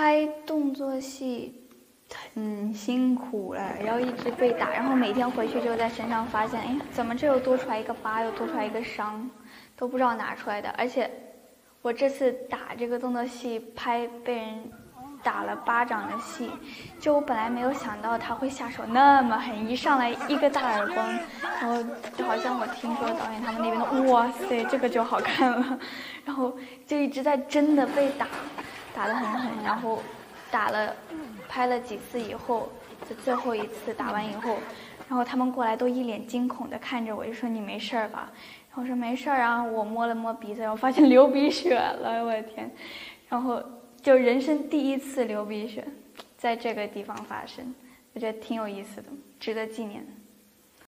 拍动作戏很辛苦了，然后一直被打，然后每天回去就在身上发现，哎，怎么这又多出来一个疤，又多出来一个伤，都不知道哪出来的。而且我这次打这个动作戏拍被人打了巴掌的戏，就我本来没有想到他会下手那么狠，一上来一个大耳光，然后就好像我听说导演他们那边的，哇塞，这个就好看了，然后就一直在真的被打。打得很狠，然后打了拍了几次以后，就最后一次打完以后，然后他们过来都一脸惊恐的看着我，就说你没事儿吧？然后说没事儿，然后我摸了摸鼻子，然后发现流鼻血了，我的天！然后就人生第一次流鼻血，在这个地方发生，我觉得挺有意思的，值得纪念。